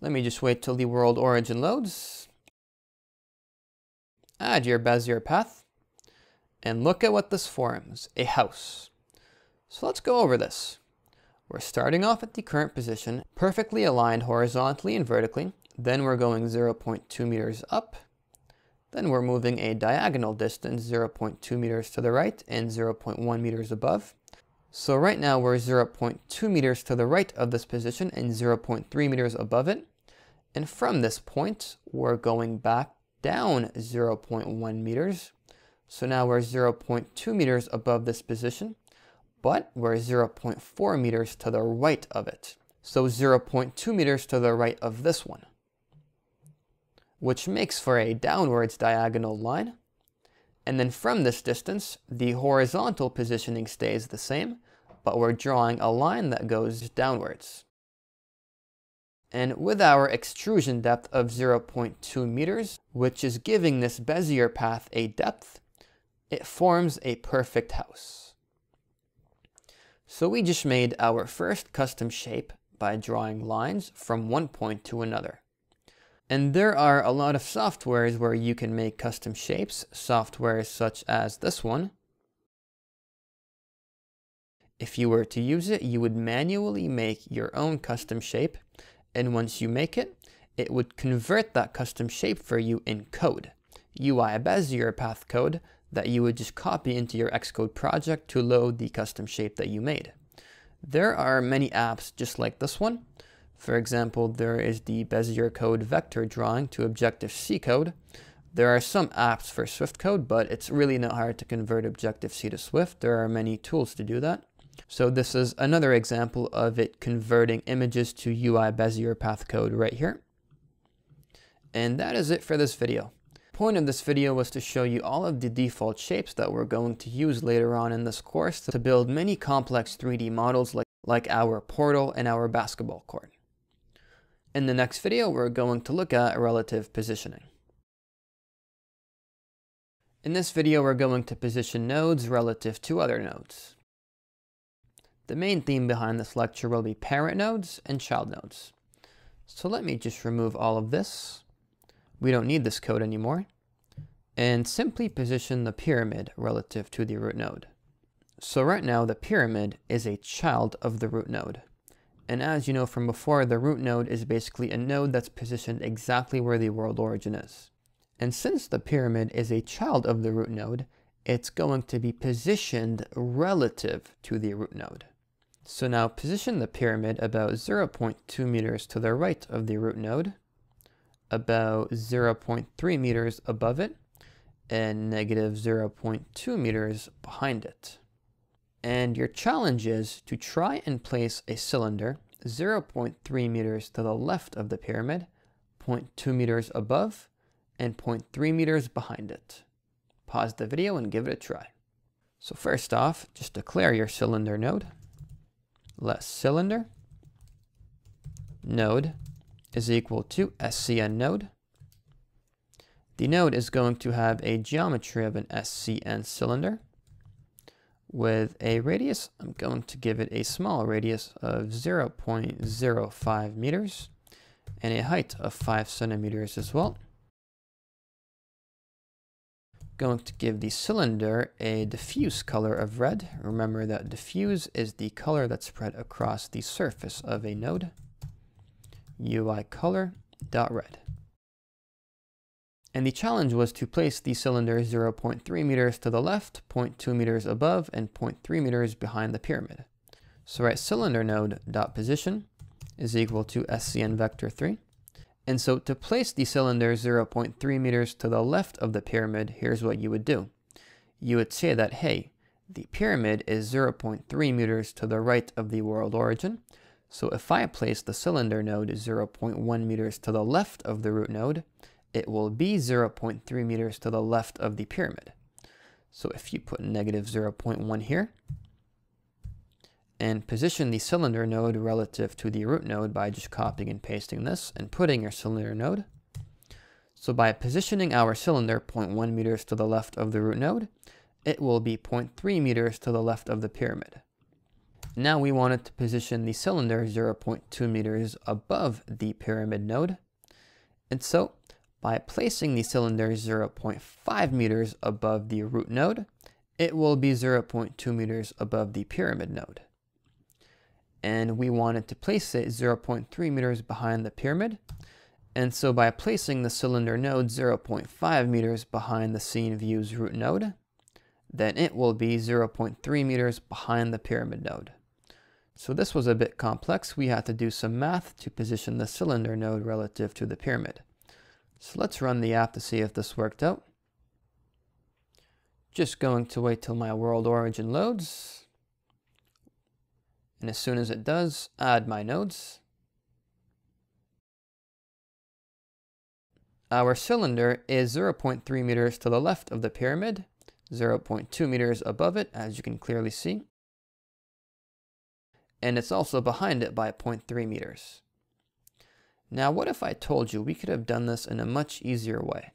Let me just wait till the world origin loads. Add your Bezier path. And look at what this forms, a house. So let's go over this. We're starting off at the current position, perfectly aligned horizontally and vertically. Then we're going 0.2 meters up. Then we're moving a diagonal distance 0.2 meters to the right and 0.1 meters above. So right now we're 0.2 meters to the right of this position and 0.3 meters above it. And from this point, we're going back down 0.1 meters. So now we're 0.2 meters above this position, but we're 0.4 meters to the right of it. So 0.2 meters to the right of this one, which makes for a downwards diagonal line. And then from this distance, the horizontal positioning stays the same, but we're drawing a line that goes downwards. And with our extrusion depth of 0.2 meters, which is giving this Bezier path a depth, it forms a perfect house. So we just made our first custom shape by drawing lines from one point to another. And there are a lot of softwares where you can make custom shapes, softwares such as this one. If you were to use it, you would manually make your own custom shape, and once you make it, it would convert that custom shape for you in code, UI Bezier path code that you would just copy into your Xcode project to load the custom shape that you made. There are many apps just like this one. For example, there is the Bezier code vector drawing to Objective-C code. There are some apps for Swift code, but it's really not hard to convert Objective-C to Swift. There are many tools to do that. So this is another example of it converting images to UI Bezier path code right here. And that is it for this video. Point of this video was to show you all of the default shapes that we're going to use later on in this course to build many complex 3D models like, like our portal and our basketball court. In the next video, we're going to look at relative positioning. In this video, we're going to position nodes relative to other nodes. The main theme behind this lecture will be parent nodes and child nodes. So let me just remove all of this. We don't need this code anymore. And simply position the pyramid relative to the root node. So right now the pyramid is a child of the root node. And as you know from before, the root node is basically a node that's positioned exactly where the world origin is. And since the pyramid is a child of the root node, it's going to be positioned relative to the root node. So now position the pyramid about 0.2 meters to the right of the root node, about 0.3 meters above it, and negative 0.2 meters behind it. And your challenge is to try and place a cylinder 0.3 meters to the left of the pyramid, 0.2 meters above, and 0.3 meters behind it. Pause the video and give it a try. So first off, just declare your cylinder node let cylinder node is equal to SCN node. The node is going to have a geometry of an SCN cylinder with a radius. I'm going to give it a small radius of 0.05 meters and a height of 5 centimeters as well going to give the cylinder a diffuse color of red. Remember that diffuse is the color that's spread across the surface of a node. UI color dot red. And the challenge was to place the cylinder 0.3 meters to the left, 0.2 meters above, and 0.3 meters behind the pyramid. So write cylinder node dot position is equal to SCN vector 3. And so to place the cylinder 0.3 meters to the left of the pyramid, here's what you would do. You would say that, hey, the pyramid is 0.3 meters to the right of the world origin. So if I place the cylinder node 0.1 meters to the left of the root node, it will be 0.3 meters to the left of the pyramid. So if you put negative 0.1 here, and position the cylinder node relative to the root node by just copying and pasting this and putting your cylinder node. So by positioning our cylinder 0.1 meters to the left of the root node, it will be 0.3 meters to the left of the pyramid. Now we wanted to position the cylinder 0.2 meters above the pyramid node. And so by placing the cylinder 0.5 meters above the root node, it will be 0.2 meters above the pyramid node and we wanted to place it 0.3 meters behind the pyramid. And so by placing the cylinder node 0.5 meters behind the scene views root node, then it will be 0.3 meters behind the pyramid node. So this was a bit complex. We had to do some math to position the cylinder node relative to the pyramid. So let's run the app to see if this worked out. Just going to wait till my world origin loads. And as soon as it does, add my nodes. Our cylinder is 0.3 meters to the left of the pyramid, 0.2 meters above it, as you can clearly see. And it's also behind it by 0.3 meters. Now, what if I told you we could have done this in a much easier way?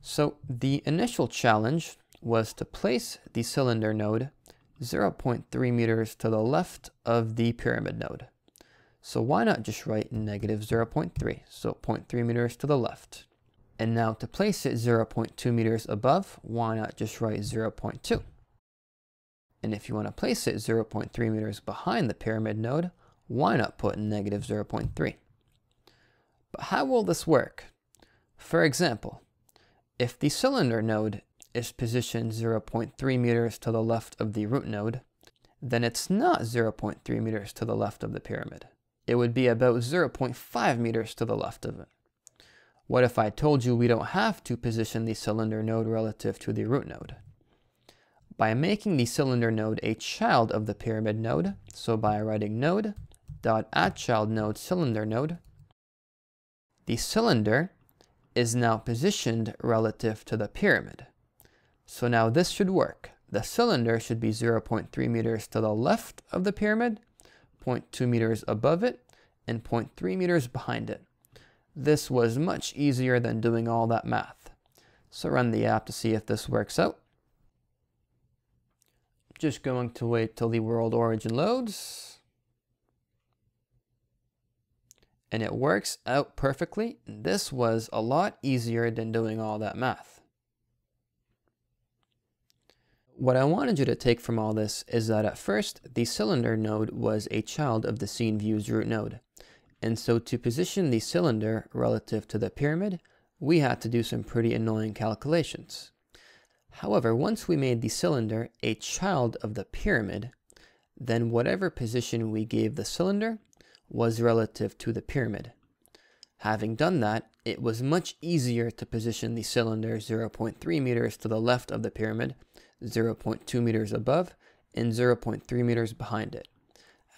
So the initial challenge was to place the cylinder node 0.3 meters to the left of the pyramid node. So why not just write negative 0.3, so 0.3 meters to the left. And now to place it 0.2 meters above, why not just write 0.2? And if you want to place it 0.3 meters behind the pyramid node, why not put negative 0.3? But how will this work? For example, if the cylinder node is positioned 0.3 meters to the left of the root node, then it's not 0.3 meters to the left of the pyramid. It would be about 0.5 meters to the left of it. What if I told you we don't have to position the cylinder node relative to the root node? By making the cylinder node a child of the pyramid node, so by writing node dot add child node cylinder node, the cylinder is now positioned relative to the pyramid. So now this should work. The cylinder should be 0.3 meters to the left of the pyramid, 0.2 meters above it, and 0.3 meters behind it. This was much easier than doing all that math. So run the app to see if this works out. Just going to wait till the world origin loads. And it works out perfectly. This was a lot easier than doing all that math. What I wanted you to take from all this is that at first, the cylinder node was a child of the scene view's root node. And so to position the cylinder relative to the pyramid, we had to do some pretty annoying calculations. However, once we made the cylinder a child of the pyramid, then whatever position we gave the cylinder was relative to the pyramid. Having done that, it was much easier to position the cylinder 0.3 meters to the left of the pyramid, 0.2 meters above, and 0.3 meters behind it.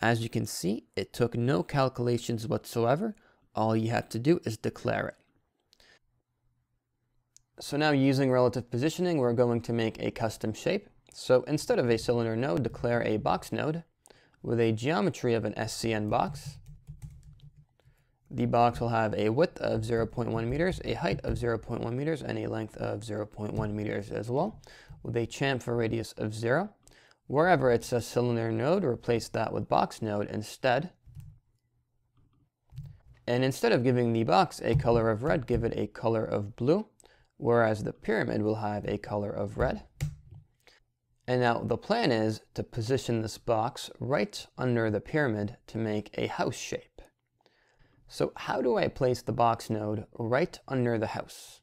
As you can see, it took no calculations whatsoever. All you had to do is declare it. So now using relative positioning, we're going to make a custom shape. So instead of a cylinder node, declare a box node with a geometry of an SCN box. The box will have a width of 0.1 meters, a height of 0.1 meters, and a length of 0.1 meters as well, with a chamfer radius of 0. Wherever it says cylinder node, replace that with box node instead. And instead of giving the box a color of red, give it a color of blue whereas the pyramid will have a color of red. And now the plan is to position this box right under the pyramid to make a house shape. So how do I place the box node right under the house?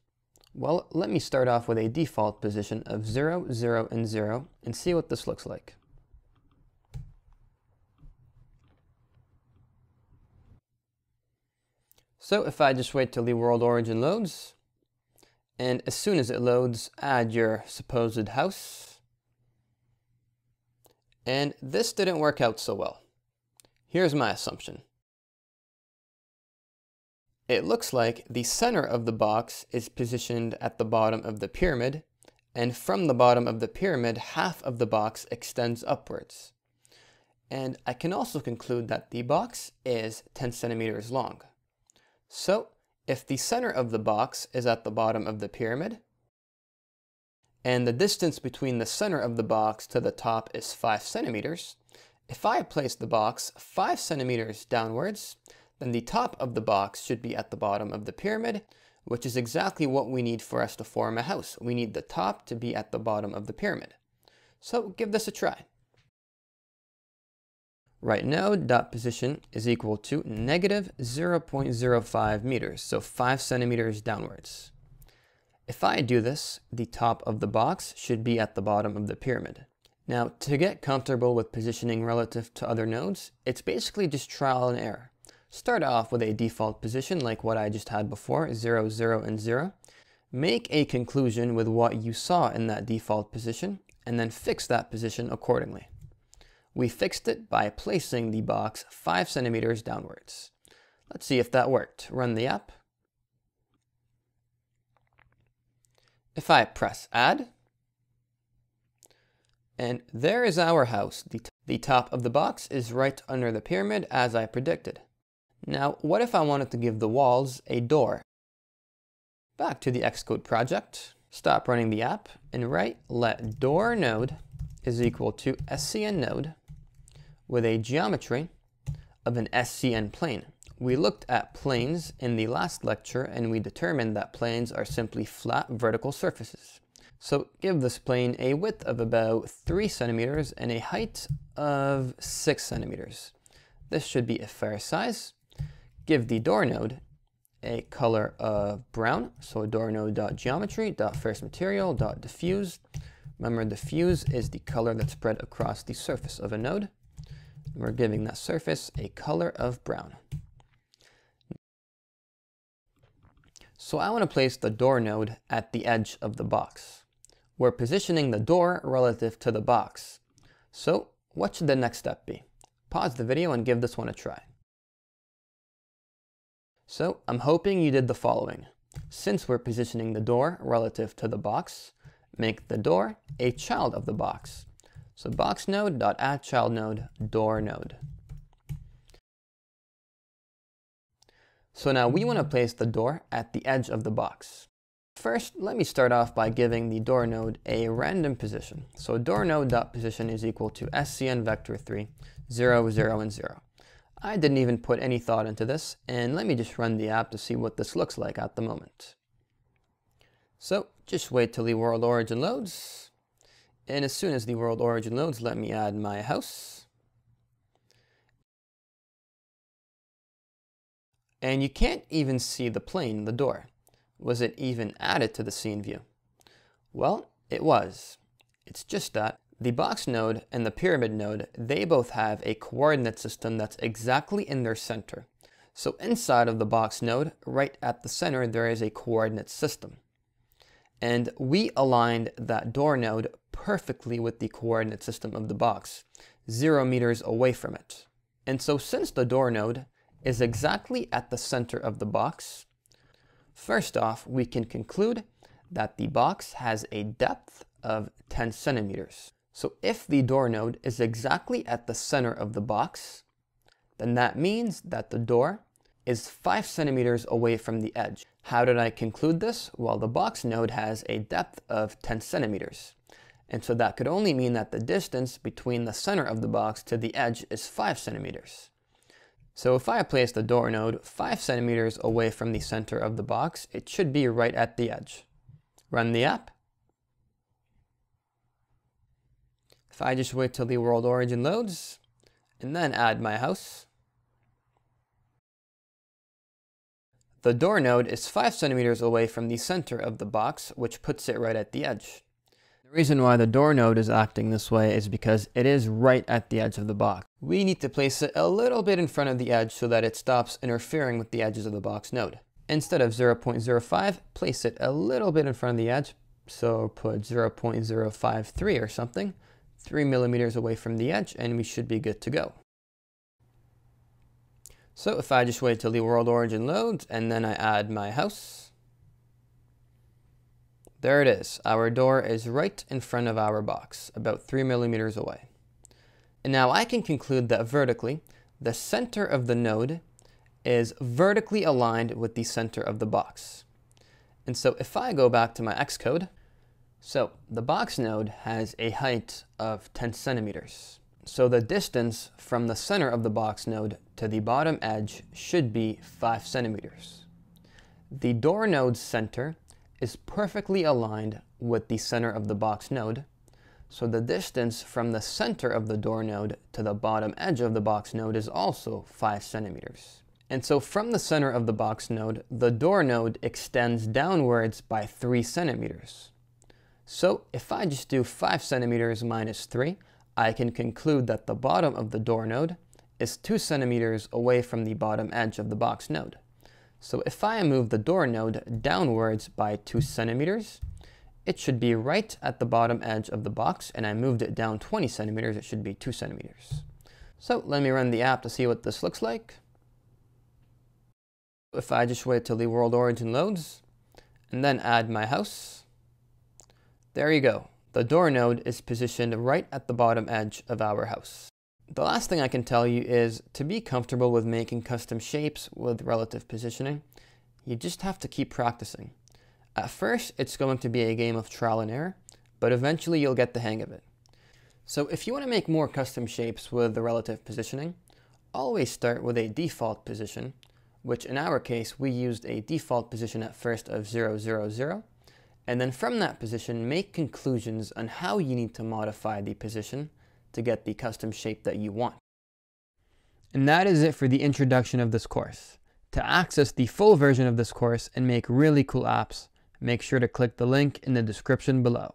Well, let me start off with a default position of 0, 0, and 0 and see what this looks like. So if I just wait till the world origin loads, and as soon as it loads, add your supposed house. And this didn't work out so well. Here's my assumption. It looks like the center of the box is positioned at the bottom of the pyramid, and from the bottom of the pyramid, half of the box extends upwards. And I can also conclude that the box is 10 centimeters long. So if the center of the box is at the bottom of the pyramid, and the distance between the center of the box to the top is 5 centimeters, if I place the box 5 centimeters downwards, then the top of the box should be at the bottom of the pyramid, which is exactly what we need for us to form a house. We need the top to be at the bottom of the pyramid. So give this a try. Right now, dot position is equal to negative 0.05 meters, so 5 centimeters downwards. If I do this, the top of the box should be at the bottom of the pyramid. Now, to get comfortable with positioning relative to other nodes, it's basically just trial and error. Start off with a default position like what I just had before, 0, 0, and 0. Make a conclusion with what you saw in that default position, and then fix that position accordingly. We fixed it by placing the box 5 centimeters downwards. Let's see if that worked. Run the app. If I press add, and there is our house. The, the top of the box is right under the pyramid as I predicted. Now, what if I wanted to give the walls a door? Back to the Xcode project, stop running the app, and write let door node is equal to SCN node with a geometry of an SCN plane. We looked at planes in the last lecture and we determined that planes are simply flat vertical surfaces. So give this plane a width of about 3 centimeters and a height of 6 centimeters. This should be a fair size. Give the door node a color of brown. So door node.geometry.firstMaterial.diffuse. Remember, diffuse is the color that's spread across the surface of a node. We're giving that surface a color of brown. So I want to place the door node at the edge of the box. We're positioning the door relative to the box. So what should the next step be? Pause the video and give this one a try. So I'm hoping you did the following. Since we're positioning the door relative to the box, make the door a child of the box. So box node dot add child node door node. So now we want to place the door at the edge of the box. First, let me start off by giving the door node a random position. So door node.position is equal to scn vector 3, 0, 0, and 0. I didn't even put any thought into this, and let me just run the app to see what this looks like at the moment. So just wait till the world origin loads. And as soon as the world origin loads, let me add my house. And you can't even see the plane, the door was it even added to the scene view? Well, it was. It's just that the box node and the pyramid node, they both have a coordinate system that's exactly in their center. So inside of the box node, right at the center, there is a coordinate system. And we aligned that door node perfectly with the coordinate system of the box, zero meters away from it. And so since the door node is exactly at the center of the box, First off, we can conclude that the box has a depth of 10 centimeters. So if the door node is exactly at the center of the box, then that means that the door is 5 centimeters away from the edge. How did I conclude this? Well, the box node has a depth of 10 centimeters. And so that could only mean that the distance between the center of the box to the edge is 5 centimeters. So if I place the door node 5 centimeters away from the center of the box, it should be right at the edge. Run the app. If I just wait till the world origin loads, and then add my house, the door node is 5 centimeters away from the center of the box, which puts it right at the edge. The reason why the door node is acting this way is because it is right at the edge of the box. We need to place it a little bit in front of the edge so that it stops interfering with the edges of the box node. Instead of 0.05, place it a little bit in front of the edge. So put 0.053 or something, 3 millimeters away from the edge, and we should be good to go. So if I just wait till the world origin loads and then I add my house, there it is. Our door is right in front of our box, about 3 millimeters away. And now I can conclude that vertically, the center of the node is vertically aligned with the center of the box. And so if I go back to my Xcode, so the box node has a height of 10 centimeters. So the distance from the center of the box node to the bottom edge should be 5 centimeters. The door node's center is perfectly aligned with the center of the box node. So the distance from the center of the door node to the bottom edge of the box node is also 5 centimeters. And so from the center of the box node, the door node extends downwards by 3 centimeters. So if I just do 5 centimeters minus 3, I can conclude that the bottom of the door node is 2 centimeters away from the bottom edge of the box node. So if I move the door node downwards by 2 centimeters, it should be right at the bottom edge of the box, and I moved it down 20 centimeters, it should be 2 centimeters. So let me run the app to see what this looks like. If I just wait till the world origin loads, and then add my house, there you go. The door node is positioned right at the bottom edge of our house. The last thing I can tell you is to be comfortable with making custom shapes with relative positioning, you just have to keep practicing. At first, it's going to be a game of trial and error, but eventually you'll get the hang of it. So if you want to make more custom shapes with the relative positioning, always start with a default position, which in our case, we used a default position at first of 0, 0, 0, and then from that position, make conclusions on how you need to modify the position to get the custom shape that you want. And that is it for the introduction of this course. To access the full version of this course and make really cool apps, make sure to click the link in the description below.